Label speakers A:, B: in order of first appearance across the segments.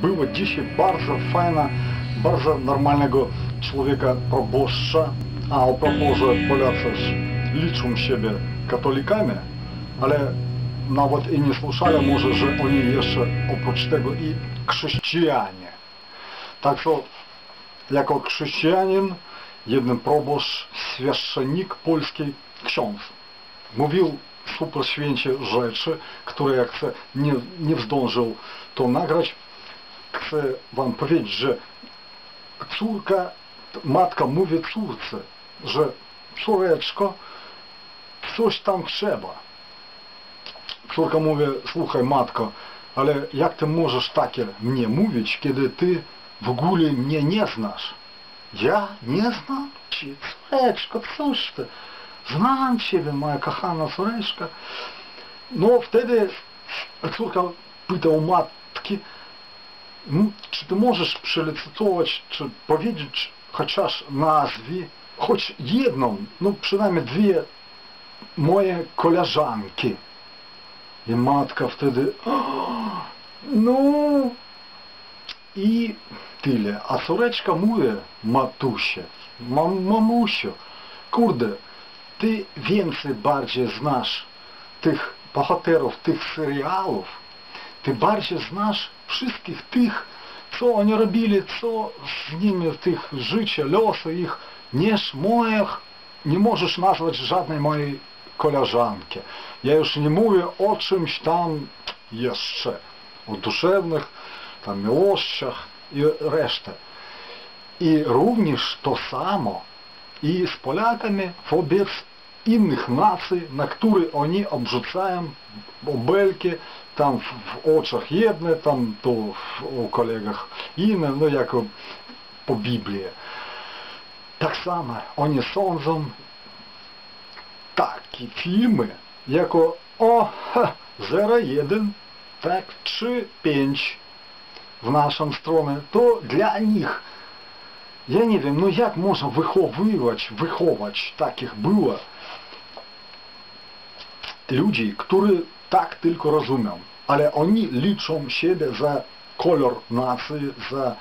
A: było dzisiaj bardzo fajna, bardzo normalnego człowieka, proboszcza, a o proboże Polacy liczą siebie katolikami, ale nawet i nie słyszałem może, że oni jeszcze oprócz tego i chrześcijanie. Tak że jako chrześcijanin jeden proboszcz, świeszczenik polski, ksiądz, mówił super święcie rzeczy, które jak nie, nie zdążył to nagrać, chcę wam powiedzieć, że córka, matka mówi córce, że córeczko, coś tam trzeba. Córka mówi, słuchaj matko, ale jak ty możesz takie mnie mówić, kiedy ty w ogóle mnie nie znasz? Ja nie znam cię, córeczko, cóż ty? Znam ciebie, moja kochana córeczka. No wtedy córka pytał mat, Hmm? czy ty możesz przelicytować, czy powiedzieć chociaż nazwy, choć jedną, no przynajmniej dwie moje koleżanki. I matka wtedy, no i tyle. A córeczka mówi, matusie, mam, kurde, ty więcej bardziej znasz tych bohaterów, tych serialów, Ты bardziej znasz wszystkich tych, co oni robili, co z nimi w tych życia, losy ich, niż moich, nie możesz nazwać żadnej mojej koleżanki. Ja już nie mówię o czymś tam jeszcze, o duszewnych, tam miłościach i resztę. I również to samo i z Polakami wobec innych nacji, na które oni obrzucają obelki, там в очах єдне, там то у колегах іне, ну як по Біблії. Так само вони сонзом такі фільми, як о, зера єден, так чи п'ять в нашому стромі, то для них. Я не вім, ну як можна виховувач, виховач таких було людей, які так тільки розуміли ale oni liczą siebie za kolor nacji, za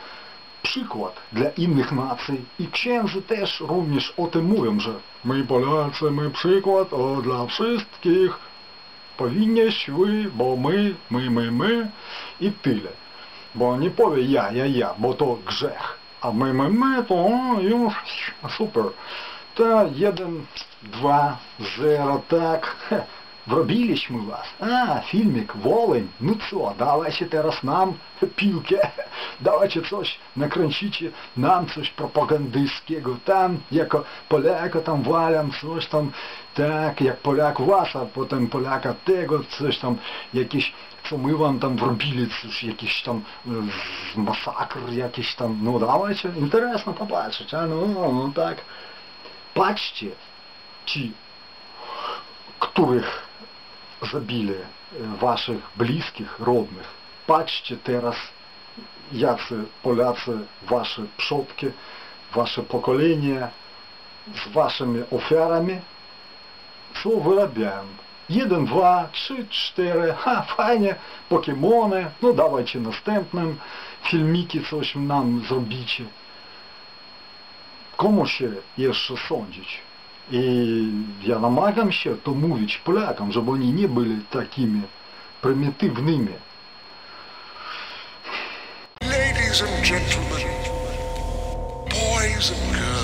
A: przykład dla innych nacji i księży też również o tym mówią, że my Polacy, my przykład o, dla wszystkich, powinniś wy, bo my, my, my, my i tyle. Bo nie powie ja, ja, ja, bo to grzech, a my, my, my to o, już super. Ta jeden, dwa, zero, tak. Wrobiliśmy was. A, filmik, Wołyń. No co, dawajcie teraz nam piłkę. Dawajcie coś, nakręcicie nam coś propagandyjskiego. Tam, jako Polaka tam walam, coś tam, tak, jak Polak was, a potem Polaka tego, coś tam, jakieś co my wam tam wrobili, coś, jakiś tam masakr, jakiś tam, no dawajcie, interesno popatrzeć, a no, no tak. Patrzcie, ci których забили ваших близких, родных. Бачите teraz, як поляці, ваші пшотки, ваше покоління з вашими офярами. Що виробляємо? Jeden, dwa, trzy, cztery, ha, fajnie, pokemony, no dawajcie następnym, filmiki coś nam zrobicie. Komu się jeszcze sądzić? И я намагам ще тому відшплякам, чтобы они не были такими примитивными. Ladies and gentlemen, boys and girls.